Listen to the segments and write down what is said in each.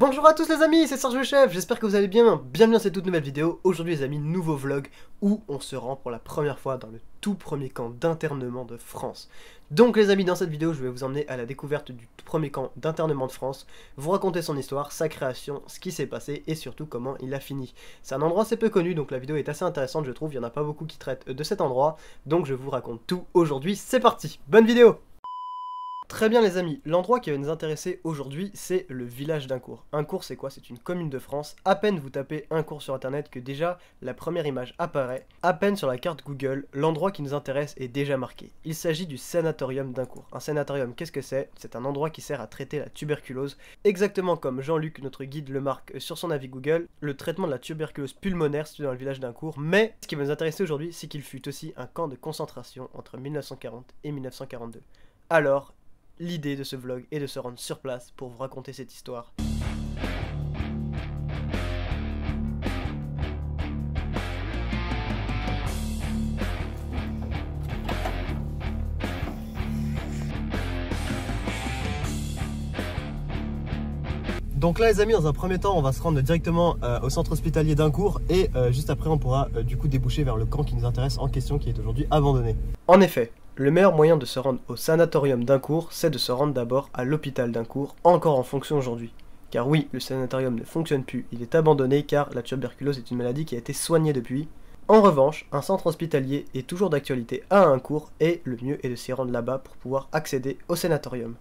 Bonjour à tous les amis, c'est Serge le Chef, j'espère que vous allez bien. Bienvenue dans cette toute nouvelle vidéo. Aujourd'hui les amis, nouveau vlog où on se rend pour la première fois dans le tout premier camp d'internement de France. Donc les amis, dans cette vidéo, je vais vous emmener à la découverte du tout premier camp d'internement de France, vous raconter son histoire, sa création, ce qui s'est passé et surtout comment il a fini. C'est un endroit assez peu connu, donc la vidéo est assez intéressante je trouve, il n'y en a pas beaucoup qui traitent de cet endroit, donc je vous raconte tout aujourd'hui, c'est parti, bonne vidéo Très bien les amis, l'endroit qui va nous intéresser aujourd'hui, c'est le village d'Incourt. Incourt c'est quoi? C'est une commune de France. À peine vous tapez Incourt sur internet que déjà la première image apparaît. À peine sur la carte Google, l'endroit qui nous intéresse est déjà marqué. Il s'agit du sanatorium d'Incourt. Un sanatorium, qu'est-ce que c'est? C'est un endroit qui sert à traiter la tuberculose. Exactement comme Jean-Luc, notre guide, le marque sur son avis Google, le traitement de la tuberculose pulmonaire situé dans le village d'Incourt. Mais ce qui va nous intéresser aujourd'hui, c'est qu'il fut aussi un camp de concentration entre 1940 et 1942. Alors, l'idée de ce vlog est de se rendre sur place pour vous raconter cette histoire. Donc là les amis, dans un premier temps, on va se rendre directement euh, au centre hospitalier d'Incourt et euh, juste après on pourra euh, du coup déboucher vers le camp qui nous intéresse en question qui est aujourd'hui abandonné. En effet, le meilleur moyen de se rendre au sanatorium d'Incourt, c'est de se rendre d'abord à l'hôpital d'Incourt, encore en fonction aujourd'hui. Car oui, le sanatorium ne fonctionne plus, il est abandonné car la tuberculose est une maladie qui a été soignée depuis. En revanche, un centre hospitalier est toujours d'actualité à Incourt et le mieux est de s'y rendre là-bas pour pouvoir accéder au sanatorium.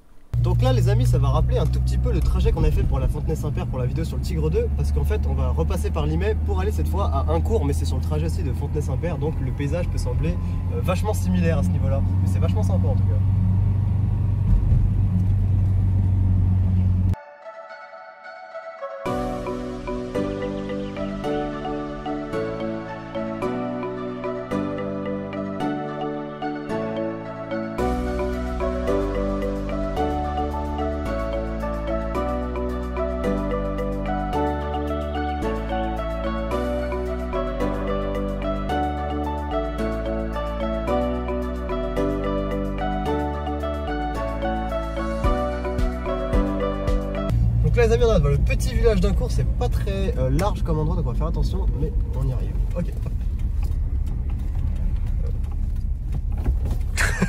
Donc là les amis ça va rappeler un tout petit peu le trajet qu'on a fait pour la Fontenay-Saint-Père pour la vidéo sur le Tigre 2 parce qu'en fait on va repasser par Limay pour aller cette fois à un cours mais c'est sur le trajet aussi de Fontenay-Saint-Père donc le paysage peut sembler euh, vachement similaire à ce niveau là mais c'est vachement sympa en tout cas. Le petit village d'un cours, c'est pas très euh, large comme endroit donc on va faire attention mais on y arrive. Ok.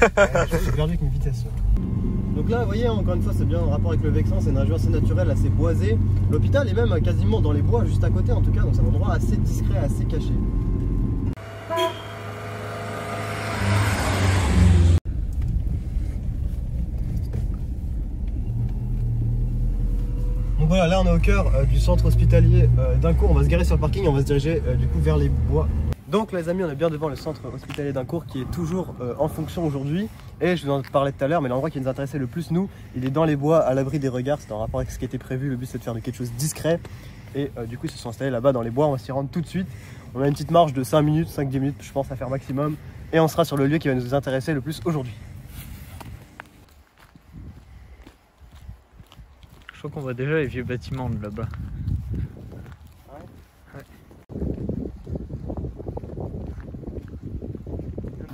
J'ai perdu avec une vitesse. Donc là vous voyez encore une fois c'est bien en rapport avec le Vexin, c'est une région assez naturelle, assez boisée. L'hôpital est même quasiment dans les bois juste à côté en tout cas donc c'est un endroit assez discret, assez caché. Donc voilà, là on est au cœur euh, du centre hospitalier euh, d'Incourt. On va se garer sur le parking et on va se diriger euh, du coup vers les bois. Donc les amis, on est bien devant le centre hospitalier d'Incourt qui est toujours en fonction aujourd'hui. Et je vous en parlais tout à l'heure, mais l'endroit qui nous intéressait le plus, nous, il est dans les bois, à l'abri des regards. C'est en rapport avec ce qui était prévu. Le but c'est de faire quelque chose discret. Et du coup, ils se sont installés là-bas dans les bois. On va s'y rendre tout de suite. On a une petite marche de 5 minutes, 5-10 minutes, je pense, à faire maximum. Et on sera sur le lieu qui va nous intéresser le plus aujourd'hui. Je crois qu'on voit déjà les vieux bâtiments de là-bas.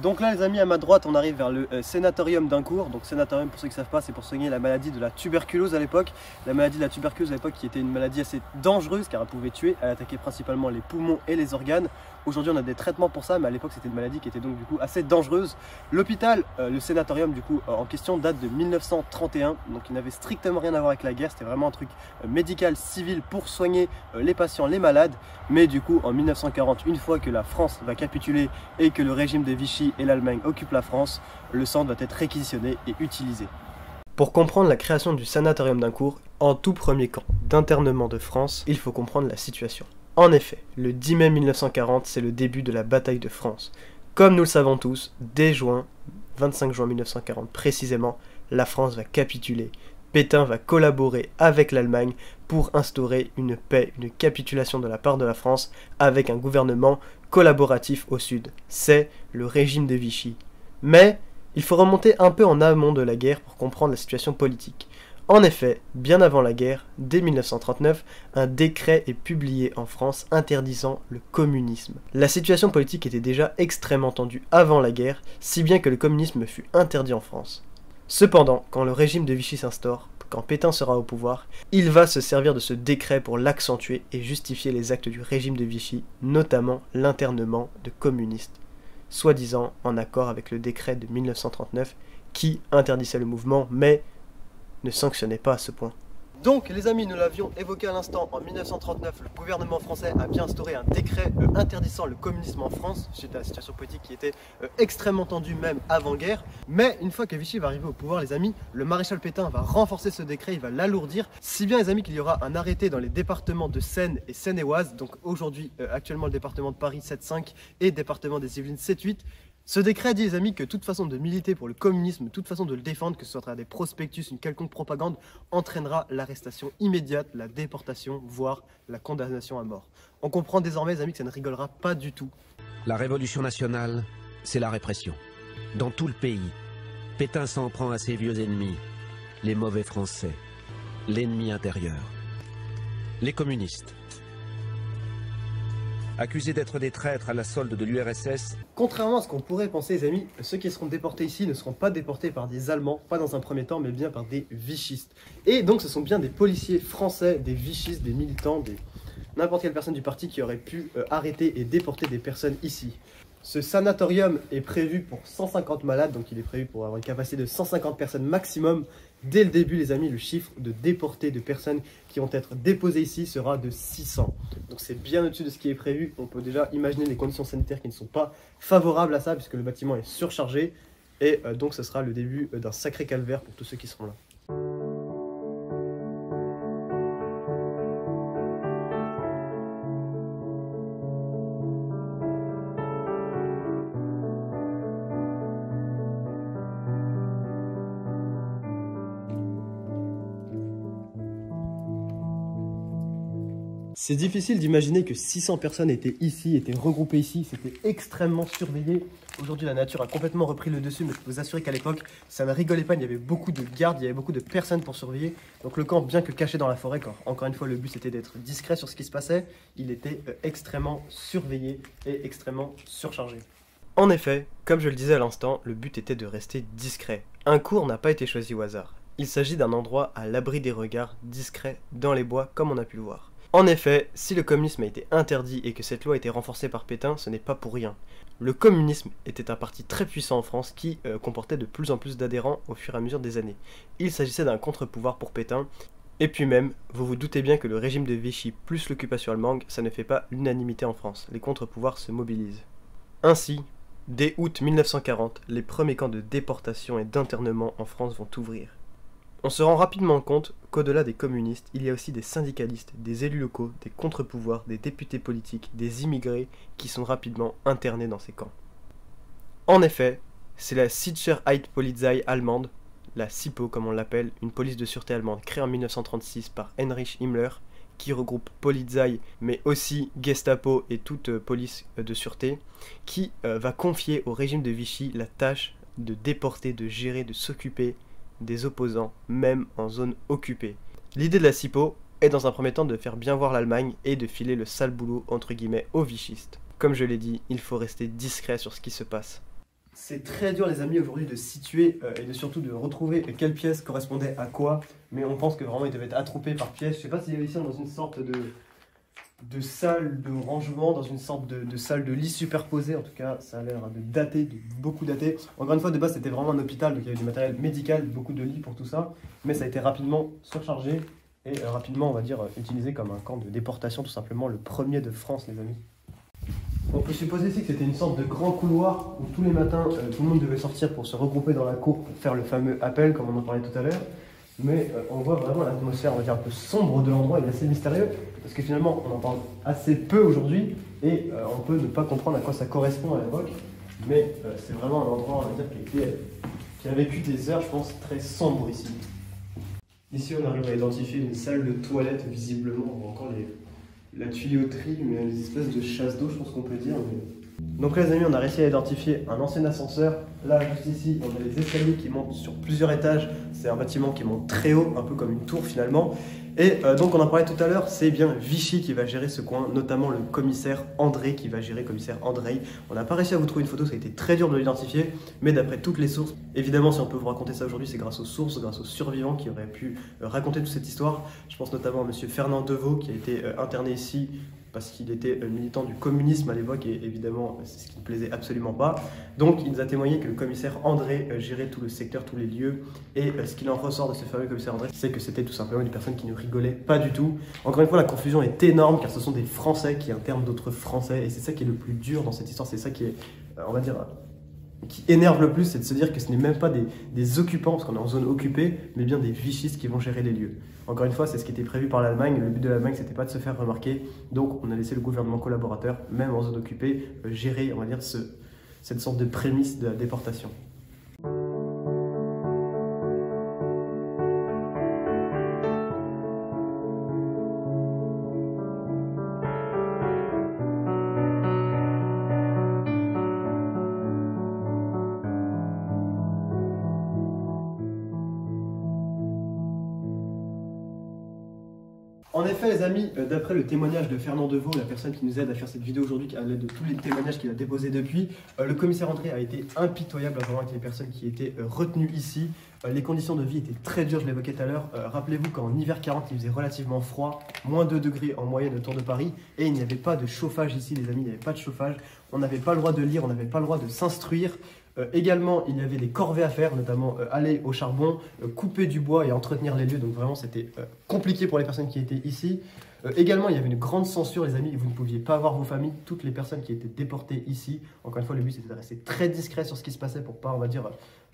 Donc là les amis à ma droite on arrive vers le euh, sénatorium d'Incourt. Donc sénatorium pour ceux qui ne savent pas c'est pour soigner la maladie de la tuberculose à l'époque. La maladie de la tuberculose à l'époque qui était une maladie assez dangereuse car elle pouvait tuer. Elle attaquait principalement les poumons et les organes. Aujourd'hui on a des traitements pour ça mais à l'époque c'était une maladie qui était donc du coup assez dangereuse. L'hôpital, euh, le sénatorium du coup en question date de 1931 donc il n'avait strictement rien à voir avec la guerre. C'était vraiment un truc euh, médical civil pour soigner euh, les patients, les malades. Mais du coup en 1940 une fois que la France va capituler et que le régime de Vichy et l'Allemagne occupent la France, le centre va être réquisitionné et utilisé. Pour comprendre la création du sanatorium d'Incourt, en tout premier camp d'internement de France, il faut comprendre la situation. En effet, le 10 mai 1940, c'est le début de la bataille de France. Comme nous le savons tous, dès juin, 25 juin 1940 précisément, la France va capituler. Pétain va collaborer avec l'Allemagne pour instaurer une paix, une capitulation de la part de la France avec un gouvernement collaboratif au sud. C'est le régime de Vichy. Mais il faut remonter un peu en amont de la guerre pour comprendre la situation politique. En effet, bien avant la guerre, dès 1939, un décret est publié en France interdisant le communisme. La situation politique était déjà extrêmement tendue avant la guerre, si bien que le communisme fut interdit en France. Cependant, quand le régime de Vichy s'instaure, quand Pétain sera au pouvoir, il va se servir de ce décret pour l'accentuer et justifier les actes du régime de Vichy, notamment l'internement de communistes, soi-disant en accord avec le décret de 1939 qui interdisait le mouvement mais ne sanctionnait pas à ce point. Donc les amis, nous l'avions évoqué à l'instant, en 1939, le gouvernement français a bien instauré un décret euh, interdisant le communisme en France, suite à la situation politique qui était euh, extrêmement tendue même avant-guerre. Mais une fois que Vichy va arriver au pouvoir, les amis, le maréchal Pétain va renforcer ce décret, il va l'alourdir, si bien les amis qu'il y aura un arrêté dans les départements de Seine et Seine-et-Oise, donc aujourd'hui euh, actuellement le département de Paris 7-5 et département des Yvelines 7-8, ce décret dit, les amis, que toute façon de militer pour le communisme, toute façon de le défendre, que ce soit à travers des prospectus, une quelconque propagande, entraînera l'arrestation immédiate, la déportation, voire la condamnation à mort. On comprend désormais, les amis, que ça ne rigolera pas du tout. La révolution nationale, c'est la répression. Dans tout le pays, Pétain s'en prend à ses vieux ennemis, les mauvais Français, l'ennemi intérieur, les communistes. Accusés d'être des traîtres à la solde de l'URSS, Contrairement à ce qu'on pourrait penser, les amis, ceux qui seront déportés ici ne seront pas déportés par des Allemands, pas dans un premier temps, mais bien par des vichistes. Et donc ce sont bien des policiers français, des vichistes, des militants, des n'importe quelle personne du parti qui aurait pu euh, arrêter et déporter des personnes ici. Ce sanatorium est prévu pour 150 malades, donc il est prévu pour avoir une capacité de 150 personnes maximum. Dès le début, les amis, le chiffre de déportés de personnes qui vont être déposées ici sera de 600. Donc c'est bien au-dessus de ce qui est prévu. On peut déjà imaginer les conditions sanitaires qui ne sont pas favorables à ça, puisque le bâtiment est surchargé. Et euh, donc ce sera le début euh, d'un sacré calvaire pour tous ceux qui seront là. C'est difficile d'imaginer que 600 personnes étaient ici, étaient regroupées ici, c'était extrêmement surveillé. Aujourd'hui, la nature a complètement repris le dessus, mais je peux vous assurer qu'à l'époque, ça ne rigolait pas, il y avait beaucoup de gardes, il y avait beaucoup de personnes pour surveiller. Donc le camp, bien que caché dans la forêt, encore une fois le but c'était d'être discret sur ce qui se passait, il était euh, extrêmement surveillé et extrêmement surchargé. En effet, comme je le disais à l'instant, le but était de rester discret. Un cours n'a pas été choisi au hasard. Il s'agit d'un endroit à l'abri des regards, discret, dans les bois, comme on a pu le voir. En effet, si le communisme a été interdit et que cette loi a été renforcée par Pétain, ce n'est pas pour rien. Le communisme était un parti très puissant en France qui euh, comportait de plus en plus d'adhérents au fur et à mesure des années. Il s'agissait d'un contre-pouvoir pour Pétain, et puis même, vous vous doutez bien que le régime de Vichy plus l'occupation allemande, ça ne fait pas l'unanimité en France, les contre-pouvoirs se mobilisent. Ainsi, dès août 1940, les premiers camps de déportation et d'internement en France vont ouvrir. On se rend rapidement compte qu'au-delà des communistes, il y a aussi des syndicalistes, des élus locaux, des contre-pouvoirs, des députés politiques, des immigrés qui sont rapidement internés dans ces camps. En effet, c'est la Sicherheitspolizei allemande, la SIPO comme on l'appelle, une police de sûreté allemande créée en 1936 par Heinrich Himmler, qui regroupe Polizei mais aussi Gestapo et toute euh, police euh, de sûreté, qui euh, va confier au régime de Vichy la tâche de déporter, de gérer, de s'occuper des opposants, même en zone occupée. L'idée de la CIPO est dans un premier temps de faire bien voir l'Allemagne et de filer le sale boulot entre guillemets aux vichistes. Comme je l'ai dit, il faut rester discret sur ce qui se passe. C'est très dur les amis aujourd'hui de situer euh, et de surtout de retrouver quelle pièce correspondait à quoi, mais on pense que vraiment il devait être attroupé par pièce. Je sais pas s'il y avait dans une sorte de, de salle de rangement, dans une sorte de, salle de lit superposée. En tout cas, ça a l'air de dater, de beaucoup daté. Encore une fois, de base, c'était vraiment un hôpital, donc il y avait du matériel médical, beaucoup de lits pour tout ça. Mais ça a été rapidement surchargé et euh, rapidement, on va dire, utilisé comme un camp de déportation, tout simplement le premier de France, les amis. On peut supposer ici que c'était une sorte de grand couloir où tous les matins, euh, tout le monde devait sortir pour se regrouper dans la cour pour faire le fameux appel, comme on en parlait tout à l'heure mais euh, on voit vraiment l'atmosphère, on va dire, un peu sombre de l'endroit, il est assez mystérieux, parce que finalement, on en parle assez peu aujourd'hui, et euh, on peut ne pas comprendre à quoi ça correspond à l'époque, mais euh, c'est vraiment un endroit, on va dire, qui, a vécu des heures, je pense, très sombres ici. Ici, on arrive à identifier une salle de toilette, visiblement, voit encore la tuyauterie, mais les espèces de chasse d'eau, je pense qu'on peut dire. Donc là, les amis, on a réussi à identifier un ancien ascenseur. Là, juste ici, on a les escaliers qui montent sur plusieurs étages. C'est un bâtiment qui monte très haut, un peu comme une tour finalement. Et euh, donc on en parlait tout à l'heure, c'est bien Vichy qui va gérer ce coin, notamment le commissaire André qui va gérer commissaire André. On n'a pas réussi à vous trouver une photo, ça a été très dur de l'identifier, mais d'après toutes les sources, évidemment si on peut vous raconter ça aujourd'hui, c'est grâce aux sources, grâce aux survivants qui auraient pu euh, raconter toute cette histoire. Je pense notamment à monsieur Fernand Deveau qui a été euh, interné ici parce qu'il était euh, militant du communisme à l'époque et évidemment c'est ce qui ne plaisait absolument pas. Donc il nous a témoigné que le commissaire André euh, gérait tout le secteur, tous les lieux et euh, ce qu'il en ressort de ce fameux commissaire André, c'est que c'était tout simplement une personne qui ne rigolait pas du tout. Encore une fois, la confusion est énorme car ce sont des Français qui internent d'autres Français et c'est ça qui est le plus dur dans cette histoire, c'est ça qui est, on va dire, qui énerve le plus, c'est de se dire que ce n'est même pas des, occupants, parce qu'on est en zone occupée, mais bien des vichistes qui vont gérer les lieux. Encore une fois, c'est ce qui était prévu par l'Allemagne. Le but de l'Allemagne, c'était pas de se faire remarquer. Donc, on a laissé le gouvernement collaborateur, même en zone occupée, euh, gérer, cette sorte de prémisse de la déportation. En effet, les amis, euh, d'après le témoignage de Fernand Deveau, la personne qui nous aide à faire cette vidéo aujourd'hui, à l'aide de tous les témoignages qu'il a déposés depuis, euh, le commissaire André a été impitoyable vraiment avec les personnes qui étaient euh, retenues ici. Les conditions de vie étaient très dures, je l'évoquais tout à l'heure. Rappelez-vous qu'en hiver 40, il faisait relativement froid, moins 2 degrés en moyenne autour de Paris, et il n'y avait pas de chauffage ici, les amis, il n'y avait pas de chauffage. On n'avait pas le droit de lire, on n'avait pas le droit de s'instruire. Euh, également, il y avait des corvées à faire, notamment euh, aller au charbon, euh, couper du bois et entretenir les lieux. Donc vraiment, c'était compliqué pour les personnes qui étaient ici. également, il y avait une grande censure, les amis. Vous ne pouviez pas voir vos familles, toutes les personnes qui étaient déportées ici. Encore une fois, le but c'était de rester très discret sur ce qui se passait pour pas, on va dire,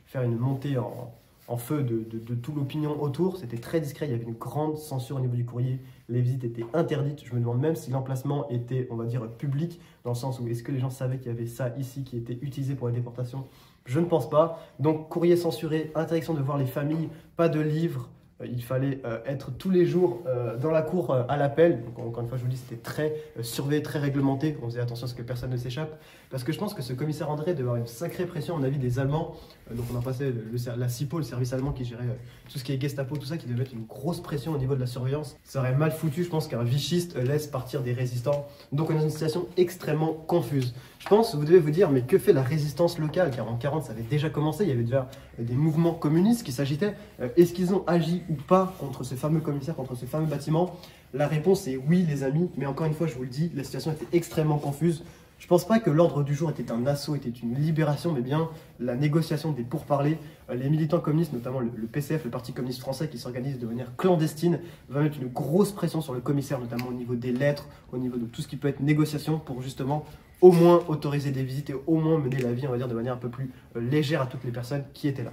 faire une montée en, feu de, de, l'opinion autour. C'était très discret, il y avait une grande censure au niveau du courrier. Les visites étaient interdites. Je me demande même si l'emplacement était, on va dire, public, dans le sens où est-ce que les gens savaient qu'il y avait ça ici qui était utilisé pour la déportation Je ne pense pas. Donc, courrier censuré, interdiction de voir les familles, pas de livres, euh, il fallait euh, être tous les jours euh, dans la cour à l'appel. encore une fois, je vous dis, c'était très surveillé, très réglementé. On faisait attention à ce que personne ne s'échappe. Parce que je pense que ce commissaire André devait avoir une sacrée pression en avis des Allemands. donc on a passé la CIPO, le service allemand qui gérait tout ce qui est Gestapo, tout ça, qui devait mettre une grosse pression au niveau de la surveillance. Ça aurait mal foutu, je pense, qu'un vichiste laisse partir des résistants. Donc on est dans une situation extrêmement confuse. Je pense, vous devez vous dire, mais que fait la résistance locale? Car en 40, ça avait déjà commencé, il y avait déjà des mouvements communistes qui s'agitaient. Est-ce qu'ils ont agi ou pas contre ce fameux commissaire, contre ce fameux bâtiment? La réponse est oui, les amis, mais encore une fois, je vous le dis, la situation était extrêmement confuse. Je ne pense pas que l'ordre du jour était un assaut, était une libération, mais bien la négociation des pourparlers. Euh, les militants communistes, notamment le, PCF, le Parti communiste français, qui s'organise de manière clandestine, va mettre une grosse pression sur le commissaire, notamment au niveau des lettres, au niveau de tout ce qui peut être négociation, pour justement au moins autoriser des visites et au moins mener la vie, on va dire, de manière un peu plus euh, légère à toutes les personnes qui étaient là.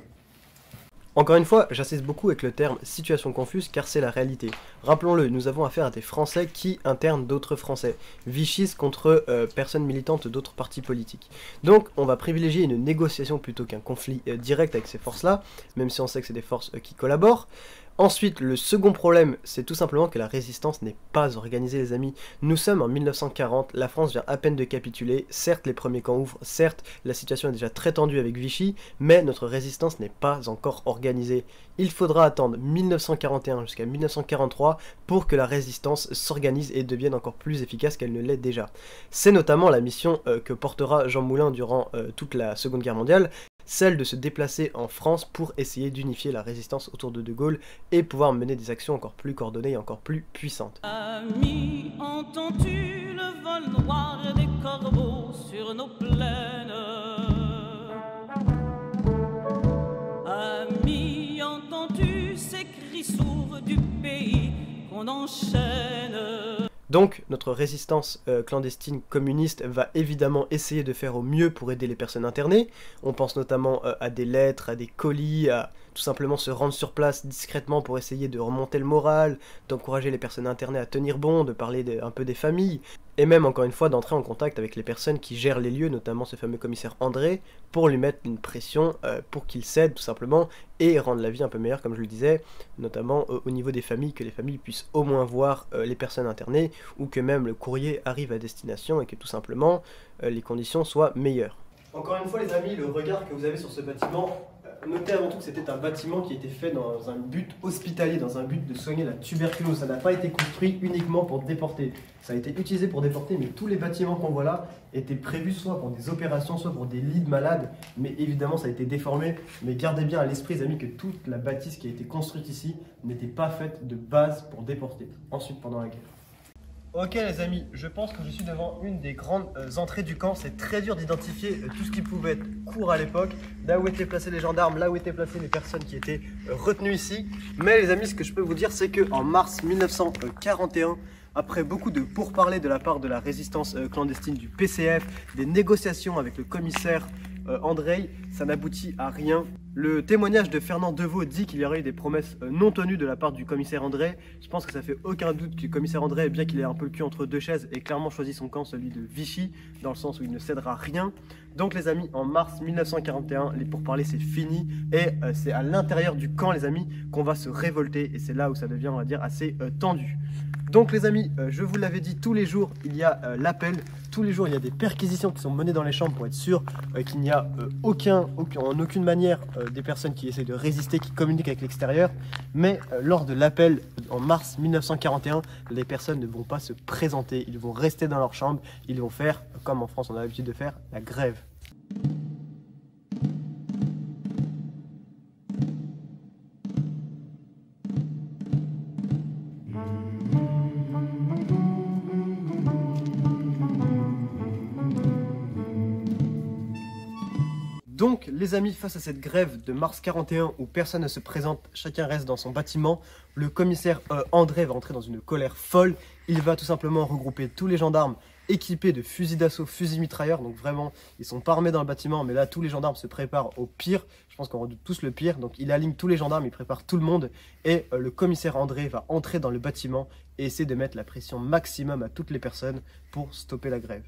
Encore une fois, j'insiste beaucoup avec le terme situation confuse car c'est la réalité. Rappelons-le, nous avons affaire à des Français qui internent d'autres Français, vichissent contre euh, personnes militantes d'autres partis politiques. Donc on va privilégier une négociation plutôt qu'un conflit euh, direct avec ces forces-là, même si on sait que c'est des forces euh, qui collaborent. Ensuite, le second problème, c'est tout simplement que la résistance n'est pas organisée, les amis. Nous sommes en 1940, la France vient à peine de capituler, certes les premiers camps ouvrent, certes la situation est déjà très tendue avec Vichy, mais notre résistance n'est pas encore organisée. Il faudra attendre 1941 jusqu'à 1943 pour que la résistance s'organise et devienne encore plus efficace qu'elle ne l'est déjà. C'est notamment la mission euh, que portera Jean Moulin durant euh, toute la Seconde Guerre mondiale, celle de se déplacer en France pour essayer d'unifier la résistance autour de De Gaulle et pouvoir mener des actions encore plus coordonnées et encore plus puissantes. Ami, entends-tu le vol noir des corbeaux sur nos plaines? Ami, entends-tu ces cris sourds du pays qu'on enchaîne? Donc notre résistance euh, clandestine communiste va évidemment essayer de faire au mieux pour aider les personnes internées. On pense notamment euh, à des lettres, à des colis, à tout simplement se rendre sur place discrètement pour essayer de remonter le moral, d'encourager les personnes internées à tenir bon, de parler un peu des familles, et même encore une fois d'entrer en contact avec les personnes qui gèrent les lieux, notamment ce fameux commissaire André, pour lui mettre une pression euh, pour qu'il cède tout simplement et rendre la vie un peu meilleure, comme je le disais, notamment au niveau des familles, que les familles puissent au moins voir euh, les personnes internées, ou que même le courrier arrive à destination et que tout simplement euh, les conditions soient meilleures. Encore une fois les amis, le regard que vous avez sur ce bâtiment noter avant tout que c'était un bâtiment qui a été fait dans un but hospitalier, dans un but de soigner la tuberculose. Ça n'a pas été construit uniquement pour déporter. Ça a été utilisé pour déporter, mais tous les bâtiments qu'on voit là étaient prévus soit pour des opérations, soit pour des lits de malades. Mais évidemment, ça a été déformé. Mais gardez bien à l'esprit, les amis, que toute la bâtisse qui a été construite ici n'était pas faite de base pour déporter. Ensuite, pendant la guerre. Ok les amis, je pense que je suis devant une des grandes euh, entrées du camp. C'est très dur d'identifier euh, tout ce qui pouvait être court à l'époque, là où étaient placés les gendarmes, là où étaient placées les personnes qui étaient euh, retenues ici. Mais les amis, ce que je peux vous dire, c'est qu'en mars 1941, après beaucoup de pourparlers de la part de la résistance clandestine du PCF, des négociations avec le commissaire André, ça n'aboutit à rien. Le témoignage de Fernand Deveau dit qu'il y aurait eu des promesses euh, non tenues de la part du commissaire André. Je pense que ça fait aucun doute que le commissaire André, bien qu'il ait un peu le cul entre deux chaises, ait clairement choisi son camp, celui de Vichy, dans le sens où il ne cédera rien. Donc les amis, en mars 1941, les pourparlers c'est fini et euh, c'est à l'intérieur du camp les amis qu'on va se révolter et c'est là où ça devient on va dire assez euh, tendu. Donc les amis, je vous l'avais dit, tous les jours, il y a l'appel. Tous les jours, il y a des perquisitions qui sont menées dans les chambres pour être sûr qu'il n'y a aucun, en aucune manière des personnes qui essaient de résister, qui communiquent avec l'extérieur. Mais lors de l'appel en mars 1941, les personnes ne vont pas se présenter. Ils vont rester dans leur chambre. Ils vont faire, comme en France on a l'habitude de faire, la grève. Les amis, face à cette grève de mars 41 où personne ne se présente, chacun reste dans son bâtiment, le commissaire euh, André va entrer dans une colère folle. Il va tout simplement regrouper tous les gendarmes équipés de fusils d'assaut, fusils mitrailleurs. Donc vraiment, ils sont pas armés dans le bâtiment, mais là, tous les gendarmes se préparent au pire. Je pense qu'on redoute tous le pire. Donc il aligne tous les gendarmes, il prépare tout le monde. Et euh, le commissaire André va entrer dans le bâtiment et essayer de mettre la pression maximum à toutes les personnes pour stopper la grève.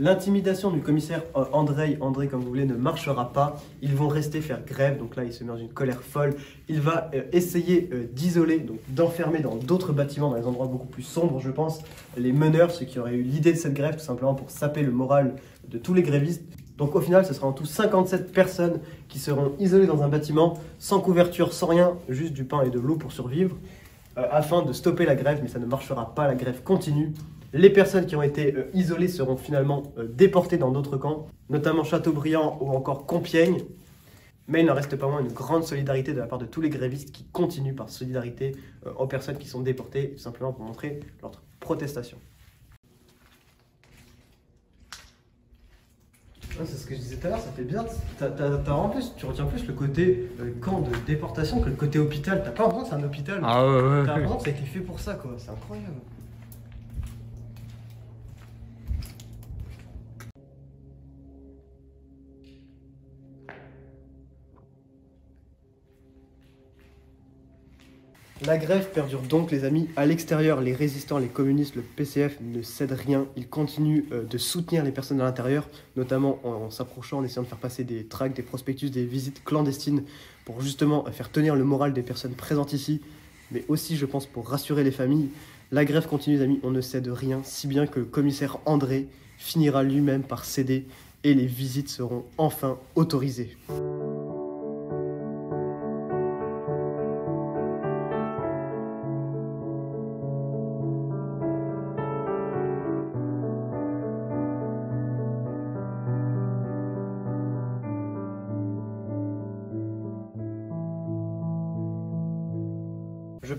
L'intimidation du commissaire euh, André, André comme vous voulez, ne marchera pas. Ils vont rester faire grève, donc là il se met dans une colère folle. Il va euh, essayer euh, d'isoler, donc d'enfermer dans d'autres bâtiments, dans des endroits beaucoup plus sombres, je pense, les meneurs, ceux qui auraient eu l'idée de cette grève, tout simplement pour saper le moral de tous les grévistes. Donc au final, ce sera en tout 57 personnes qui seront isolées dans un bâtiment, sans couverture, sans rien, juste du pain et de l'eau pour survivre, afin de stopper la grève, mais ça ne marchera pas, la grève continue. Les personnes qui ont été euh, isolées seront finalement euh, déportées dans d'autres camps, notamment Châteaubriand ou encore Compiègne. Mais il n'en reste pas moins une grande solidarité de la part de tous les grévistes qui continuent par solidarité euh, aux personnes qui sont déportées, tout simplement pour montrer leur protestation. c'est ce que je disais tout à l'heure, ça fait bien. en plus, tu retiens plus le côté camp de déportation que le côté hôpital. T'as pas l'impression que c'est un hôpital. Ah ouais, ouais. T'as l'impression que ça a été fait pour ça, quoi. C'est incroyable. La grève perdure donc, les amis. À l'extérieur, les résistants, les communistes, le PCF ne cèdent rien. Ils continuent euh, de soutenir les personnes à l'intérieur, notamment en, s'approchant, en essayant de faire passer des tracts, des prospectus, des visites clandestines pour justement faire tenir le moral des personnes présentes ici, mais aussi, je pense, pour rassurer les familles. La grève continue, les amis. On ne cède rien, si bien que le commissaire André finira lui-même par céder et les visites seront enfin autorisées.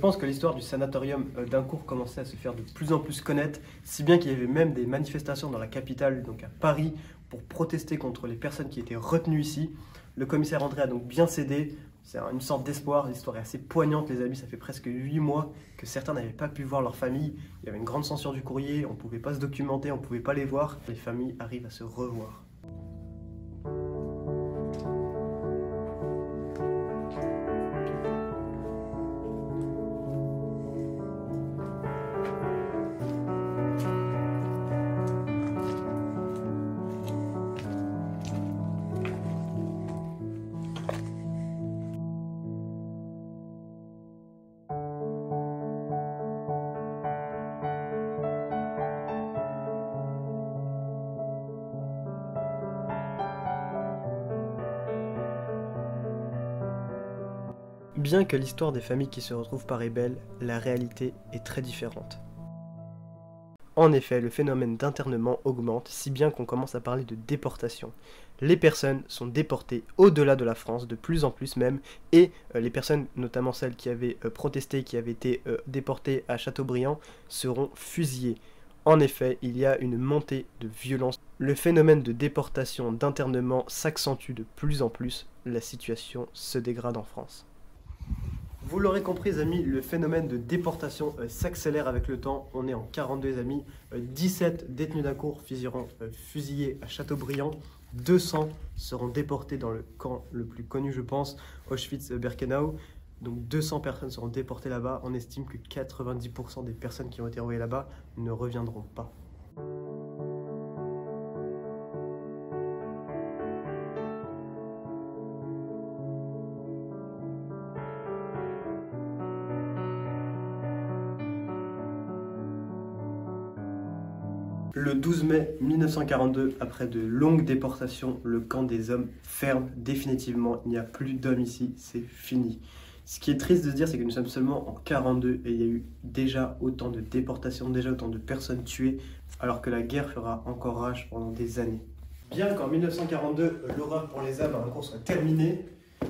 Pense que l'histoire du sanatorium euh, d'un cours commençait à se faire de plus en plus connaître, si bien qu'il y avait même des manifestations dans la capitale, donc à Paris, pour protester contre les personnes qui étaient retenues ici. Le commissaire André a donc bien cédé. C'est une sorte d'espoir. L'histoire est assez poignante, les amis. Ça fait presque huit mois que certains n'avaient pas pu voir leur famille. Il y avait une grande censure du courrier. On ne pouvait pas se documenter, on ne pouvait pas les voir. Les familles arrivent à se revoir. Que l'histoire des familles qui se retrouvent paraît belle, la réalité est très différente. En effet, le phénomène d'internement augmente, si bien qu'on commence à parler de déportation. Les personnes sont déportées au-delà de la France, de plus en plus même, et euh, les personnes, notamment celles qui avaient euh, protesté, qui avaient été euh, déportées à Châteaubriand, seront fusillées. En effet, il y a une montée de violence. Le phénomène de déportation, d'internement s'accentue de plus en plus. La situation se dégrade en France. Vous l'aurez compris, amis, le phénomène de déportation euh, s'accélère avec le temps. On est en 42, amis. 17 euh, détenus d'un cours seront euh, fusillés à Châteaubriand. 200 seront déportés dans le camp le plus connu, je pense, Auschwitz-Birkenau. Donc 200 personnes seront déportées là-bas. On estime que 90% des personnes qui ont été envoyées là-bas ne reviendront pas. Le 12 mai 1942, après de longues déportations, le camp des hommes ferme définitivement. Il n'y a plus d'hommes ici, c'est fini. Ce qui est triste de se dire, c'est que nous sommes seulement en 42 et il y a eu déjà autant de déportations, déjà autant de personnes tuées, alors que la guerre fera encore rage pendant des années. Bien qu'en 1942, l'horreur pour les hommes à cours soit terminée,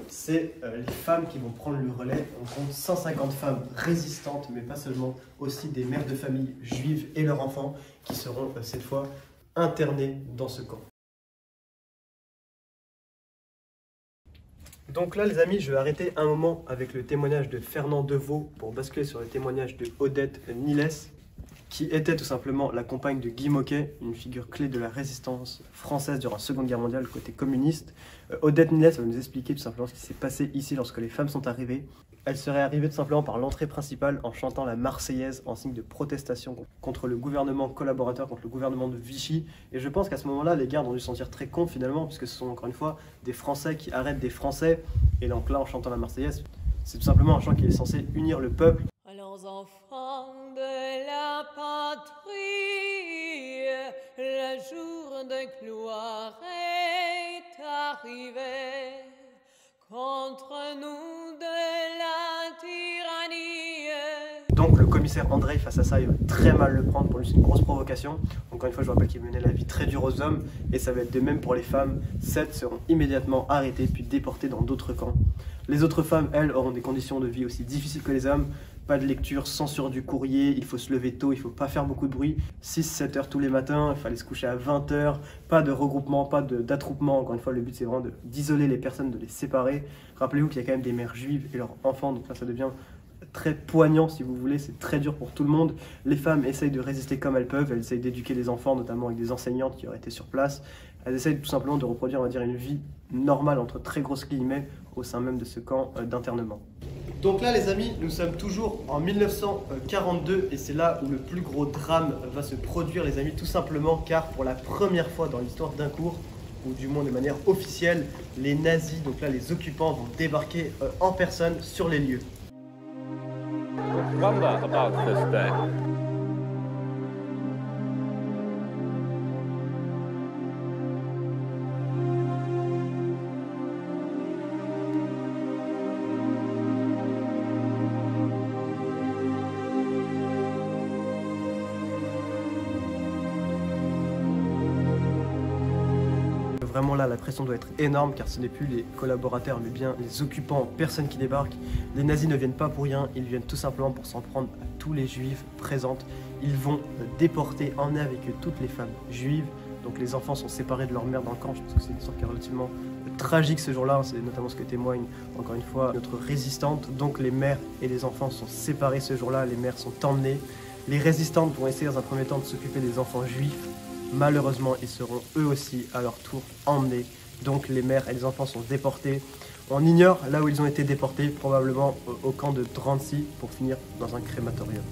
c'est euh, les femmes qui vont prendre le relais. On compte 150 femmes résistantes, mais pas seulement, aussi des mères de famille juives et leurs enfants qui seront euh, cette fois internées dans ce camp. Donc là, les amis, je vais arrêter un moment avec le témoignage de Fernand Deveau pour basculer sur le témoignage de Odette Niles qui était tout simplement la compagne de Guy Moquet, une figure clé de la résistance française durant la Seconde Guerre mondiale côté communiste. Euh, Odette Niles va nous expliquer tout simplement ce qui s'est passé ici lorsque les femmes sont arrivées. Elle serait arrivée tout simplement par l'entrée principale en chantant la Marseillaise en signe de protestation contre le gouvernement collaborateur, contre le gouvernement de Vichy. Et je pense qu'à ce moment-là, les gardes ont dû se sentir très cons finalement, puisque ce sont encore une fois des Français qui arrêtent des Français. Et donc là, en chantant la Marseillaise, c'est tout simplement un chant qui est censé unir le peuple. Enfants de la patrie, le jour de gloire est arrivé contre nous de la tyrannie. Donc le commissaire André face à ça il va très mal le prendre pour lui c'est une grosse provocation. Encore une fois je vous rappelle qu'il menait la vie très dure aux hommes et ça va être de même pour les femmes. Sept seront immédiatement arrêtées puis déportées dans d'autres camps. Les autres femmes, elles, auront des conditions de vie aussi difficiles que les hommes pas de lecture, censure du courrier, il faut se lever tôt, il faut pas faire beaucoup de bruit. 6-7 heures tous les matins, il fallait se coucher à 20 heures, pas de regroupement, pas d'attroupement. Encore une fois, le but c'est vraiment d'isoler les personnes, de les séparer. Rappelez-vous qu'il y a quand même des mères juives et leurs enfants, donc là ça devient très poignant si vous voulez, c'est très dur pour tout le monde. Les femmes essayent de résister comme elles peuvent, elles essayent d'éduquer les enfants, notamment avec des enseignantes qui auraient été sur place. Elles essayent tout simplement de reproduire, on va dire, une vie normale entre très grosses guillemets au sein même de ce camp euh, d'internement. Donc là les amis, nous sommes toujours en 1942 et c'est là où le plus gros drame va se produire les amis, tout simplement car pour la première fois dans l'histoire d'un cours, ou du moins de manière officielle, les nazis, donc là les occupants, vont débarquer euh, en personne sur les lieux. La pression doit être énorme car ce n'est plus les collaborateurs mais bien les occupants, personne qui débarquent. Les nazis ne viennent pas pour rien, ils viennent tout simplement pour s'en prendre à tous les juifs présentes. Ils vont déporter, emmener avec eux toutes les femmes juives. Donc les enfants sont séparés de leur mère dans le camp. Je pense que c'est une histoire qui est relativement tragique ce jour-là. C'est notamment ce que témoigne encore une fois notre résistante. Donc les mères et les enfants sont séparés ce jour-là. Les mères sont emmenées. Les résistantes vont essayer dans un premier temps de s'occuper des enfants juifs Malheureusement, ils seront eux aussi à leur tour emmenés. Donc les mères et les enfants sont déportés. On ignore là où ils ont été déportés, probablement au camp de Drancy pour finir dans un crématorium.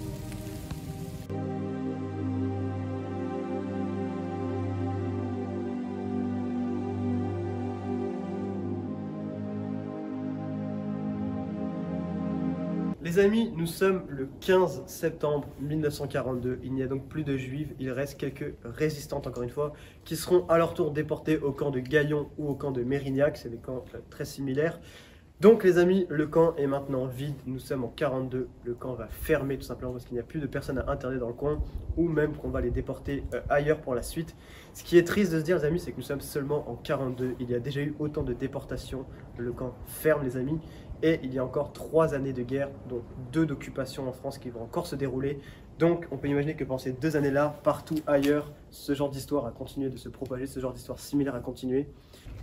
Les amis, nous sommes le 15 septembre 1942. Il n'y a donc plus de juifs. Il reste quelques résistantes, encore une fois, qui seront à leur tour déportées au camp de Gaillon ou au camp de Mérignac. C'est des camps très similaires. Donc les amis, le camp est maintenant vide, nous sommes en 42, le camp va fermer tout simplement parce qu'il n'y a plus de personnes à interner dans le coin ou même qu'on va les déporter euh, ailleurs pour la suite. Ce qui est triste de se dire les amis, c'est que nous sommes seulement en 42, il y a déjà eu autant de déportations, le camp ferme les amis et il y a encore trois années de guerre, donc deux d'occupation en France qui vont encore se dérouler. Donc on peut imaginer que pendant ces deux années-là, partout ailleurs, ce genre d'histoire a continué de se propager, ce genre d'histoire similaire a continué.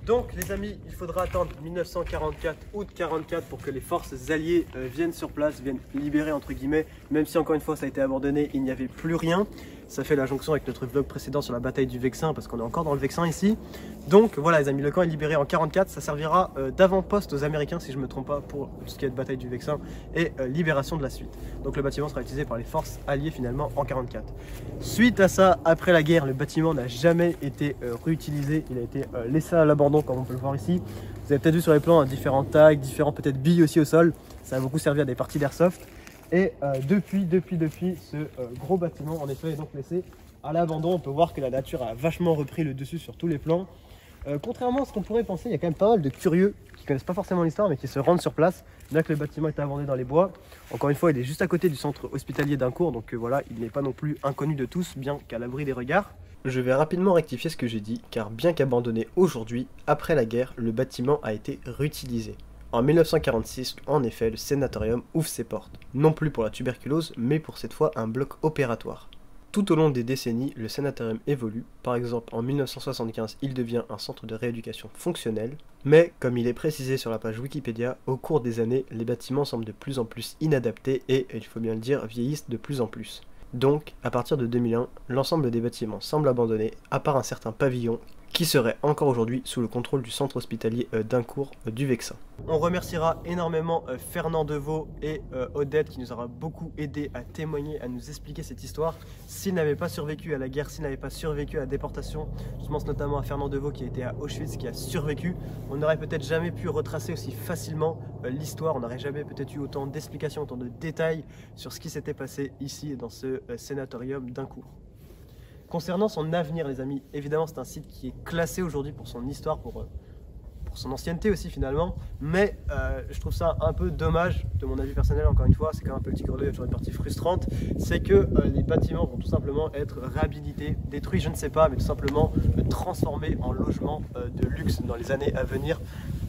Donc les amis, il faudra attendre 1944, août 44 pour que les forces alliées euh, viennent sur place, viennent libérer entre guillemets, même si encore une fois ça a été abandonné, il n'y avait plus rien. Ça fait la jonction avec notre vlog précédent sur la bataille du Vexin parce qu'on est encore dans le Vexin ici. Donc voilà les amis, le camp est libéré en 44, ça servira euh, d'avant-poste aux Américains si je ne me trompe pas pour tout ce qui est de bataille du Vexin et euh, libération de la suite. Donc le bâtiment sera utilisé par les forces alliées finalement en 44. Suite à ça, après la guerre, le bâtiment n'a jamais été euh, réutilisé, il a été laissé à l'abandon comme on peut le voir ici. Vous avez peut-être vu sur les plans différents tags, différents peut-être billes aussi au sol. Ça a beaucoup servi à des parties d'airsoft. Et euh, depuis, depuis, depuis, ce euh, gros bâtiment, en effet, est donc laissé à l'abandon. On peut voir que la nature a vachement repris le dessus sur tous les plans. Euh, contrairement à ce qu'on pourrait penser, il y a quand même pas mal de curieux qui connaissent pas forcément l'histoire, mais qui se rendent sur place. Bien que le bâtiment est abandonné dans les bois. Encore une fois, il est juste à côté du centre hospitalier d'Incourt, donc voilà, il n'est pas non plus inconnu de tous, bien qu'à l'abri des regards. Je vais rapidement rectifier ce que j'ai dit, car bien qu'abandonné aujourd'hui, après la guerre, le bâtiment a été réutilisé. En 1946, en effet, le sénatorium ouvre ses portes, non plus pour la tuberculose, mais pour cette fois un bloc opératoire. Tout au long des décennies, le sénatorium évolue. Par exemple, en 1975, il devient un centre de rééducation fonctionnel. Mais, comme il est précisé sur la page Wikipédia, au cours des années, les bâtiments semblent de plus en plus inadaptés et, il faut bien le dire, vieillissent de plus en plus. Donc, à partir de 2001, l'ensemble des bâtiments semble abandonné, à part un certain pavillon qui serait encore aujourd'hui sous le contrôle du centre hospitalier euh, d'Incourt euh, du Vexin. On remerciera énormément euh, Fernand Deveau et Odette qui nous aura beaucoup aidé à témoigner, à nous expliquer cette histoire. S'ils n'avaient pas survécu à la guerre, s'ils n'avaient pas survécu à la déportation, je pense notamment à Fernand Deveau qui a été à Auschwitz, qui a survécu, on n'aurait peut-être jamais pu retracer aussi facilement l'histoire, on n'aurait jamais peut-être eu autant d'explications, autant de détails sur ce qui s'était passé ici dans ce sénatorium d'Incourt. Concernant son avenir, les amis, évidemment, c'est un site qui est classé aujourd'hui pour son histoire, pour, euh, son ancienneté aussi finalement. Mais euh, je trouve ça un peu dommage, de mon avis personnel, encore une fois, c'est quand même un petit il y a toujours une partie frustrante. C'est que euh, les bâtiments vont tout simplement être réhabilités, détruits, je ne sais pas, mais tout simplement transformés en logements de luxe dans les années à venir.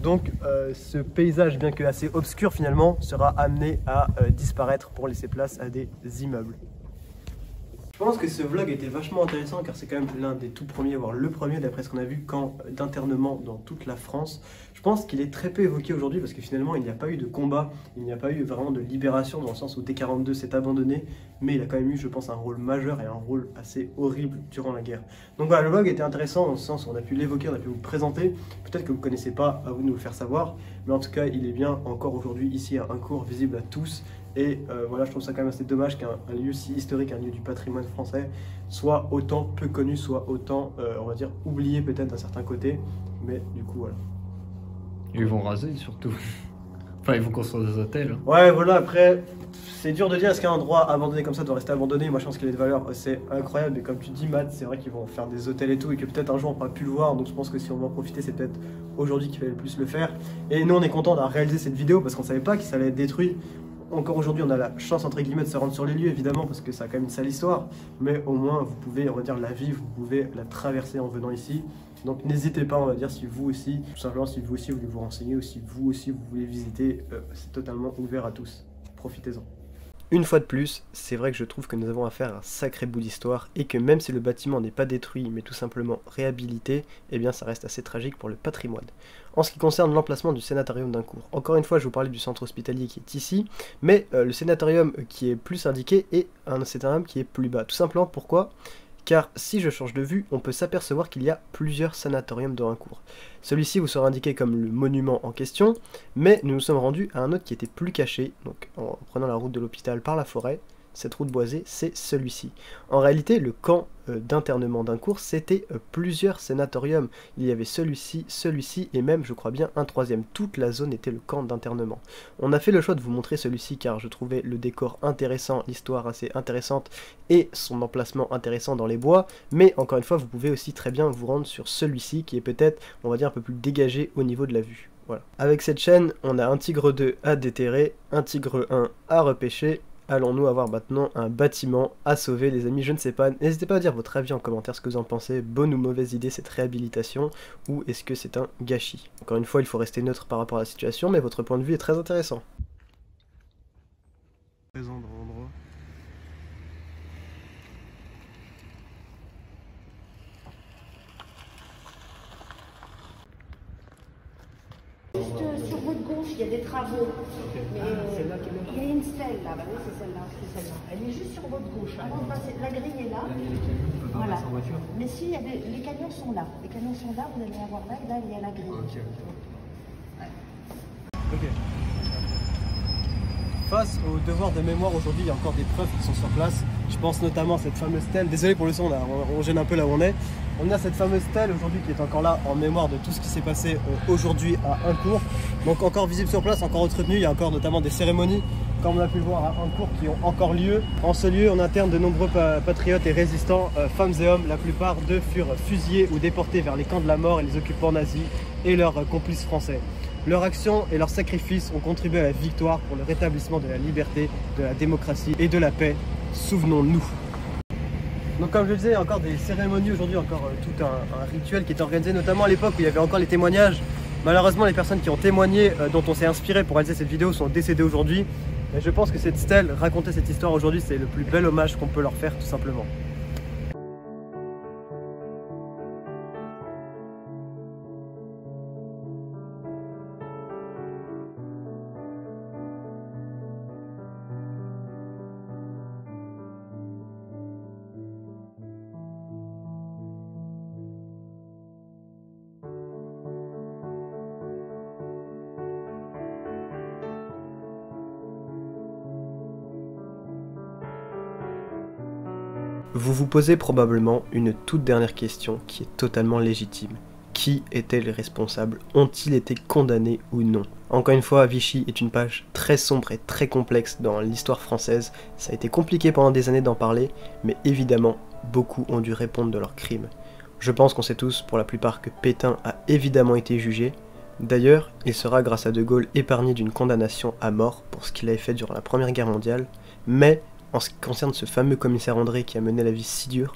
Donc ce paysage, bien que assez obscur finalement, sera amené à disparaître pour laisser place à des immeubles. Je pense que ce vlog était vachement intéressant car c'est quand même l'un des tout premiers, voire le premier d'après ce qu'on a vu, camp d'internement dans toute la France. Je pense qu'il est très peu évoqué aujourd'hui parce que finalement il n'y a pas eu de combat, il n'y a pas eu vraiment de libération dans le sens où T42 s'est abandonné, mais il a quand même eu, je pense, un rôle majeur et un rôle assez horrible durant la guerre. Donc voilà, le vlog était intéressant dans le sens où on a pu l'évoquer, on a pu vous le présenter. Peut-être que vous ne connaissez pas, à vous de nous le faire savoir, mais en tout cas il est bien encore aujourd'hui ici à un cours visible à tous et euh, voilà, je trouve ça quand même assez dommage qu'un lieu si historique, un lieu du patrimoine français, soit autant peu connu, soit autant, euh, on va dire, oublié peut-être d'un certain côté. Mais du coup, voilà. Ils vont raser surtout. Enfin, ils vont construire des hôtels. Hein. Ouais, voilà, après, c'est dur de dire est-ce qu'un endroit abandonné comme ça doit rester abandonné? Moi, je pense qu'il a des valeurs c'est incroyable. Et comme tu dis, Matt, c'est vrai qu'ils vont faire des hôtels et tout, et que peut-être un jour on pourra plus le voir. Donc, je pense que si on va en profiter, c'est peut-être aujourd'hui qu'il fallait le plus le faire. Et nous, on est content d'avoir réalisé cette vidéo parce qu'on savait pas qu'il allait être détruit encore aujourd'hui, on a la chance entre guillemets de se rendre sur les lieux, évidemment, parce que ça a quand même une sale histoire. Mais au moins, vous pouvez, on va dire, la vivre, vous pouvez la traverser en venant ici. Donc n'hésitez pas, on va dire, si vous aussi, tout simplement, si vous aussi voulez vous renseigner ou si vous aussi vous voulez visiter, euh, c'est totalement ouvert à tous. Profitez-en. Une fois de plus, c'est vrai que je trouve que nous avons affaire à un sacré bout d'histoire et que même si le bâtiment n'est pas détruit mais tout simplement réhabilité, eh bien ça reste assez tragique pour le patrimoine. En ce qui concerne l'emplacement du sénatorium d'un cours, encore une fois je vous parlais du centre hospitalier qui est ici, mais euh, le sénatorium qui est plus indiqué est un sénatorium qui est plus bas. Tout simplement pourquoi? Car si je change de vue, on peut s'apercevoir qu'il y a plusieurs sanatoriums un cours. Celui-ci vous sera indiqué comme le monument en question, mais nous nous sommes rendus à un autre qui était plus caché, donc en prenant la route de l'hôpital par la forêt, cette route boisée, c'est celui-ci. En réalité, le camp euh, d'internement d'un cours, c'était euh, plusieurs sénatoriums. Il y avait celui-ci, celui-ci et même, je crois bien, un troisième. Toute la zone était le camp d'internement. On a fait le choix de vous montrer celui-ci car je trouvais le décor intéressant, l'histoire assez intéressante et son emplacement intéressant dans les bois. Mais encore une fois, vous pouvez aussi très bien vous rendre sur celui-ci qui est peut-être, on va dire, un peu plus dégagé au niveau de la vue. Voilà. Avec cette chaîne, on a un tigre 2 à déterrer, un tigre 1 à repêcher. Allons-nous avoir maintenant un bâtiment à sauver, les amis? Je ne sais pas. N'hésitez pas à dire votre avis en commentaire, ce que vous en pensez. Bonne ou mauvaise idée cette réhabilitation Ou est-ce que c'est un gâchis? Encore une fois, il faut rester neutre par rapport à la situation, mais votre point de vue est très intéressant l'endroit. Juste euh, sur votre gauche, il y a des travaux. Mais, euh, il y a une stèle là, bah oui, c'est celle-là. Elle est juste sur votre gauche. Avant de passer, la grille est là. Voilà. Mais si, il y a des- les camions sont là. Les camions sont là, vous allez avoir là, et là, il y a la grille. Face au devoir de mémoire aujourd'hui, il y a encore des preuves qui sont sur place. Je pense notamment à cette fameuse stèle. Désolé pour le son, on gêne un peu là où on est. On a cette fameuse stèle aujourd'hui qui est encore là en mémoire de tout ce qui s'est passé euh, aujourd'hui à un cours. Donc encore visible sur place, encore entretenu. Il y a encore notamment des cérémonies, comme on a pu le voir à un cours, qui ont encore lieu. En ce lieu, on interne de nombreux pa- patriotes et résistants, euh, femmes et hommes. La plupart d'eux furent fusillés ou déportés vers les camps de la mort et les occupants nazis et leurs euh, complices français. Leur action et leur sacrifice ont contribué à la victoire pour le rétablissement de la liberté, de la démocratie et de la paix. Souvenons-nous. Donc comme je le disais, encore des cérémonies aujourd'hui, encore euh, tout un, un rituel qui est organisé, notamment à l'époque où il y avait encore les témoignages. Malheureusement, les personnes qui ont témoigné, euh, dont on s'est inspiré pour réaliser cette vidéo, sont décédées aujourd'hui. Et je pense que cette stèle, raconter cette histoire aujourd'hui, c'est le plus bel hommage qu'on peut leur faire, tout simplement. Vous vous posez probablement une toute dernière question qui est totalement légitime. Qui étaient les responsables Ont-ils été condamnés ou non? Encore une fois, Vichy est une page très sombre et très complexe dans l'histoire française. Ça a été compliqué pendant des années d'en parler, mais évidemment, beaucoup ont dû répondre de leurs crimes. Je pense qu'on sait tous, pour la plupart, que Pétain a évidemment été jugé. D'ailleurs, il sera, grâce à De Gaulle, épargné d'une condamnation à mort pour ce qu'il avait fait durant la Première Guerre mondiale, mais en ce qui concerne ce fameux commissaire André qui a mené la vie si dure,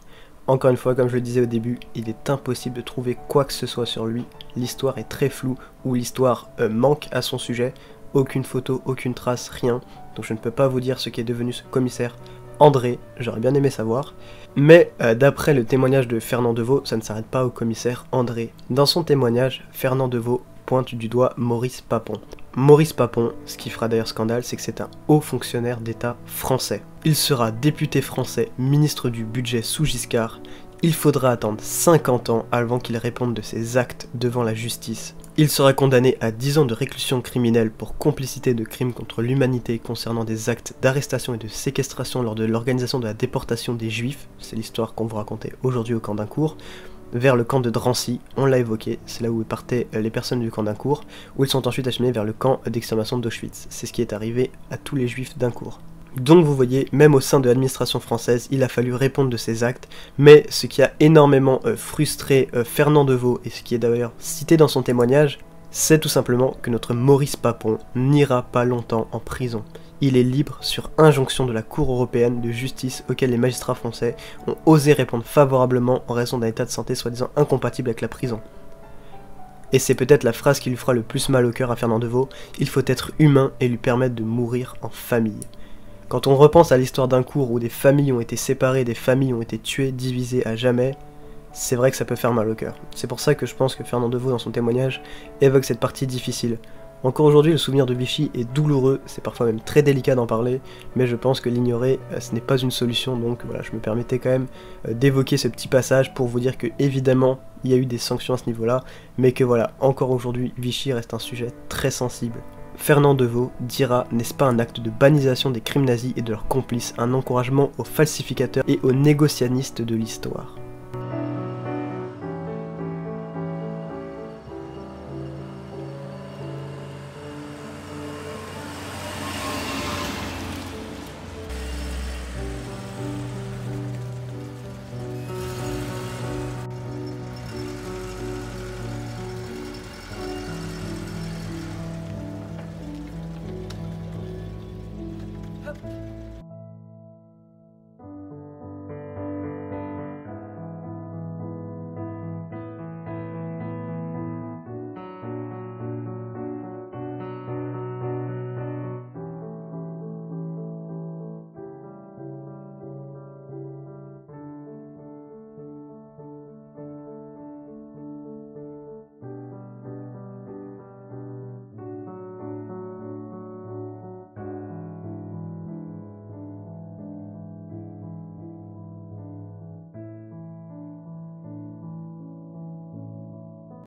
encore une fois, comme je le disais au début, il est impossible de trouver quoi que ce soit sur lui. L'histoire est très floue, ou l'histoire euh, manque à son sujet. Aucune photo, aucune trace, rien. Donc je ne peux pas vous dire ce qui est devenu ce commissaire André, j'aurais bien aimé savoir. Mais euh, d'après le témoignage de Fernand Deveau, ça ne s'arrête pas au commissaire André. Dans son témoignage, Fernand Deveau pointe du doigt Maurice Papon. Maurice Papon, ce qui fera d'ailleurs scandale, c'est que c'est un haut fonctionnaire d'État français. Il sera député français, ministre du budget sous Giscard. Il faudra attendre 50 ans avant qu'il réponde de ses actes devant la justice. Il sera condamné à 10 ans de réclusion criminelle pour complicité de crimes contre l'humanité concernant des actes d'arrestation et de séquestration lors de l'organisation de la déportation des juifs, c'est l'histoire qu'on vous racontait aujourd'hui au camp d'Incourt, vers le camp de Drancy, on l'a évoqué, c'est là où partaient les personnes du camp d'Incourt, où ils sont ensuite acheminés vers le camp d'extermination d'Auschwitz. C'est ce qui est arrivé à tous les juifs d'Incourt. Donc vous voyez, même au sein de l'administration française, il a fallu répondre de ces actes, mais ce qui a énormément euh, frustré euh, Fernand Deveau, et ce qui est d'ailleurs cité dans son témoignage, c'est tout simplement que notre Maurice Papon n'ira pas longtemps en prison. Il est libre sur injonction de la Cour européenne de justice auquel les magistrats français ont osé répondre favorablement en raison d'un état de santé soi-disant incompatible avec la prison. Et c'est peut-être la phrase qui lui fera le plus mal au cœur à Fernand Deveau, il faut être humain et lui permettre de mourir en famille. Quand on repense à l'histoire d'un cours où des familles ont été séparées, des familles ont été tuées, divisées à jamais, c'est vrai que ça peut faire mal au cœur. C'est pour ça que je pense que Fernand Deveau, dans son témoignage, évoque cette partie difficile. Encore aujourd'hui, le souvenir de Vichy est douloureux, c'est parfois même très délicat d'en parler, mais je pense que l'ignorer, euh, ce n'est pas une solution, donc voilà, je me permettais quand même euh, d'évoquer ce petit passage pour vous dire que évidemment, il y a eu des sanctions à ce niveau-là, mais que voilà, encore aujourd'hui, Vichy reste un sujet très sensible. Fernand Deveau dira N'est-ce pas un acte de bannisation des crimes nazis et de leurs complices, un encouragement aux falsificateurs et aux négocianistes de l'histoire?